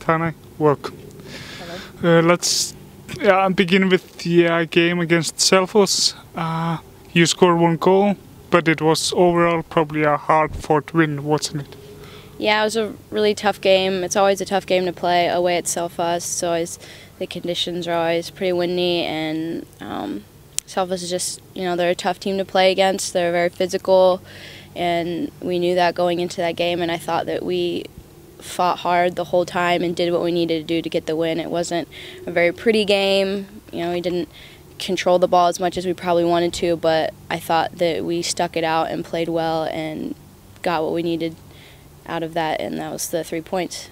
Tanay, welcome. Uh, let's yeah, begin with the uh, game against Selfos. Uh, you scored one goal, but it was overall probably a hard-fought win, wasn't it? Yeah, it was a really tough game. It's always a tough game to play away at Selfos. It's always the conditions are always pretty windy, and um, Selfos is just you know they're a tough team to play against. They're very physical, and we knew that going into that game. And I thought that we fought hard the whole time and did what we needed to do to get the win. It wasn't a very pretty game. You know, we didn't control the ball as much as we probably wanted to, but I thought that we stuck it out and played well and got what we needed out of that, and that was the three points.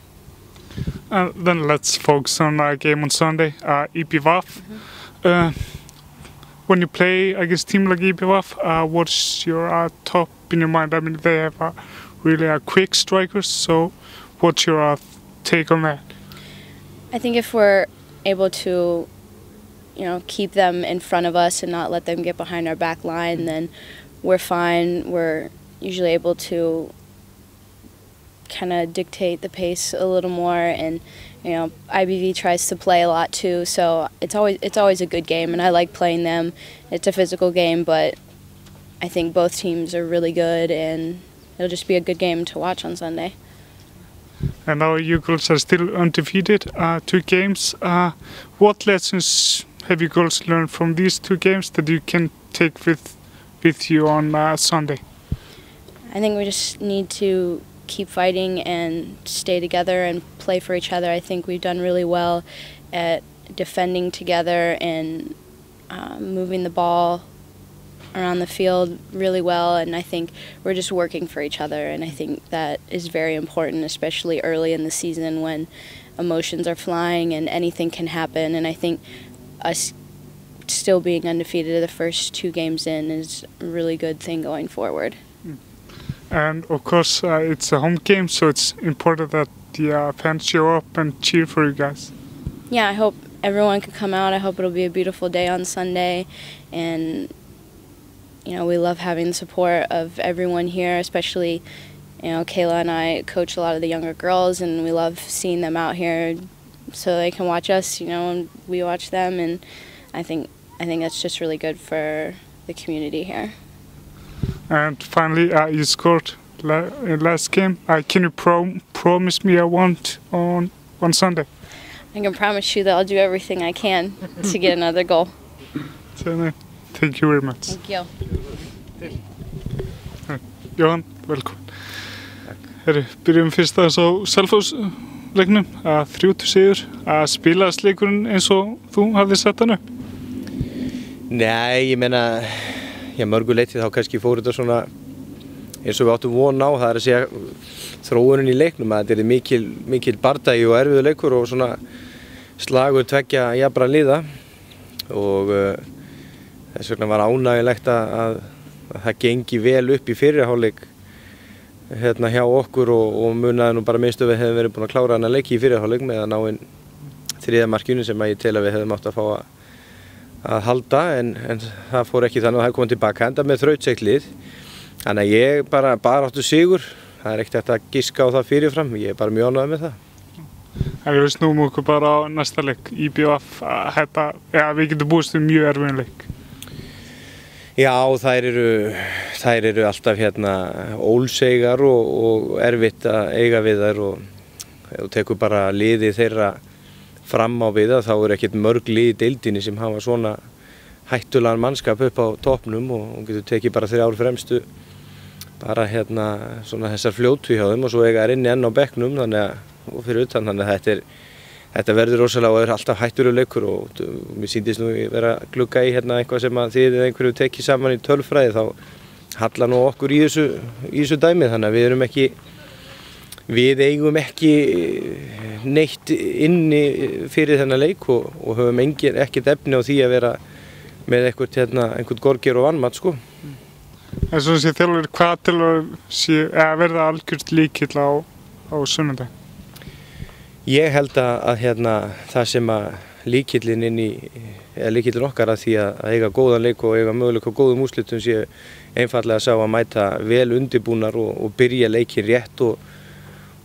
Uh, then let's focus on our game on Sunday, uh, EPVAF. Mm -hmm. uh, when you play against a team like EPVAF, uh, what's your uh, top in your mind? I mean, they have uh, really uh, quick strikers, so what's your uh, take on that? I think if we're able to, you know, keep them in front of us and not let them get behind our back line, then we're fine. We're usually able to kind of dictate the pace a little more and you know IBV tries to play a lot too so it's always it's always a good game and I like playing them it's a physical game but I think both teams are really good and it'll just be a good game to watch on Sunday and now you girls are still undefeated. Uh, two games. Uh, what lessons have you girls learned from these two games that you can take with with you on uh, Sunday? I think we just need to keep fighting and stay together and play for each other. I think we've done really well at defending together and uh, moving the ball around the field really well and I think we're just working for each other and I think that is very important especially early in the season when emotions are flying and anything can happen and I think us still being undefeated the first two games in is a really good thing going forward. And of course uh, it's a home game so it's important that the uh, fans show up and cheer for you guys. Yeah i hope everyone can come out. I hope it'll be a beautiful day on sunday and you know we love having the support of everyone here especially you know kayla and i coach a lot of the younger girls and we love seeing them out here so they can watch us you know and we watch them and i think i think that's just really good for the community here and finally, uh, you scored la last game. Uh, can you pro promise me a one on on Sunday? I can promise you that I'll do everything I can to get another goal. Thank you very much. Thank you. Jóhann, velkomin. Herri, byrjum fyrst að þess á Selfoss-leiknum að þrjútu sigur að spilaðast leikurinn eins og þú hafði sett hann upp? Nei, ég menna já, mörguleiti þá kannski fór þetta svona eins og við áttum von á, það er að segja þróunin í leiknum að þetta er mikil, mikil bardagi og erfiðu leikur og svona slagur tveggja jafnbra liða og uh, þess vegna var ánægilegt að, að, að það gengi vel upp í fyrirháleik hérna hjá okkur og, og munaði nú bara minnstu við hefum verið búin að klára hann að leiki í fyrirháleik með að ná einn þriðamarkjunu sem að ég tel að við hefum átt að fá að að halda en, en það fór ekki þannig að það kom tilbaka enda með þrautseiklið þannig að ég bara, bara áttu sigur það er ekkert að giska á það fyrirfram ég er bara mjög ánægð með það. En við snúum okkur bara á næsta leik IBF, þetta, ja, við getum búist um mjög erfiðin leik Já, þær eru þær eru alltaf hérna ólsegar og, og erfitt að eiga við þær og, og tekur bara liði þeirra fram á við að þá er ekkert mörg lið í deildinni sem hafa svona hættulegan mannskap upp á topnum og hún getur tekið bara þrjár fremstu bara hérna svona þessar fljótu hjá þeim og svo eiga er inni enn á bekknum þannig að og fyrir utan þannig að þetta er þetta verður rosalega og er alltaf hættulegur og mér síndist nú vera glugga í hérna eitthvað sem að þið eða einhverju tekið saman í tölfræði þá hallar nú okkur í þessu, í þessu dæmi þannig að við erum ekki Við eigum ekki neitt inni fyrir þennan leik og, og höfum engin, ekkert efni á því að vera með einhvern, hérna, gorgir og vannmatt sko. En svo sé þjálfur hvað til að, verða algjört líkill á, á sunnundag? Ég held að, að hérna, það sem að líkillin inn í, eða líkillin okkar að því að, að eiga góðan leik og eiga möguleik á góðum úslitum sé einfallega sá að mæta vel undirbúnar og, og byrja leikin rétt og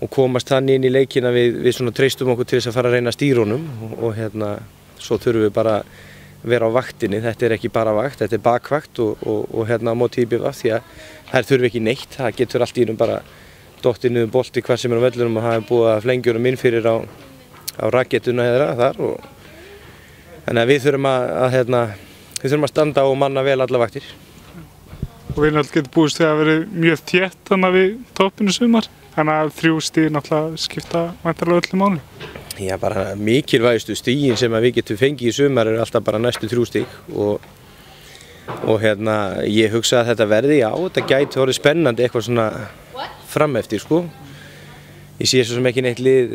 og komast þannig inn í leikina við, við svona treystum okkur til þess að fara að reyna stýrónum og, og hérna svo þurfum við bara að vera á vaktinni, þetta er ekki bara vakt, þetta er bakvakt og, hérna á móti íbjöfa því að þær þurfum ekki neitt, það getur allt í hennum bara dottið niður bolti hvað sem er á vellunum og það er búið að flengjurum inn fyrir á, á rakettuna eða þar og þannig að við þurfum að, að hérna, við þurfum að standa og manna vel alla vaktir. Og við náttúrulega getum búist því að vera mjög þétt þannig að við toppinu sumar. Þannig að þrjú stíð náttúrulega skipta mæntarlega öllu máli. Já, bara mikilvægistu stígin sem við getum fengið í sumar er alltaf bara næstu þrjú stíg og, og hérna ég hugsa að þetta verði, já, þetta gæti orðið spennandi eitthvað svona fram eftir, sko. Ég sé svo sem ekki neitt lið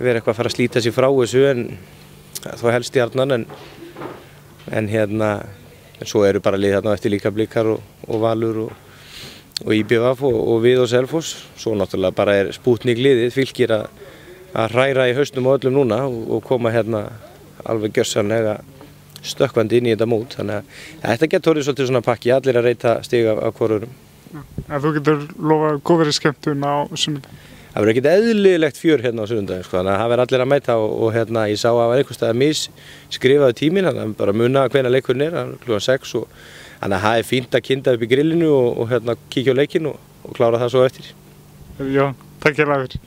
verið eitthvað að fara að slíta sér frá þessu en þó helst í harnan en, en hérna en svo eru bara lið hérna eftir líka blikar og, og valur og, og IBF og, og við og Selfoss. Svo náttúrulega bara er spútning liðið fylgir að, að hræra í hausnum og öllum núna og koma hérna alveg gjörsanlega stökkvandi inn í þetta mót. Þannig að þetta getur orðið svolítið svona pakki allir að reyta stiga af hvorurum En þú getur lofað góðverið skemmtun á sunnudagin. Það verður ekkert eðlilegt fjör hérna á sunnundagin sko, þannig að það verður allir að mæta og, og hérna ég sá að það var einhvers stað að mis skrifaði tímin, þannig að bara munna hvena leikurinn er, klúan 6 og þannig að það er fínt að kinda upp í grillinu og, og hérna kíkja á leikin og, og klára það svo eftir. Já, takk ég ræður.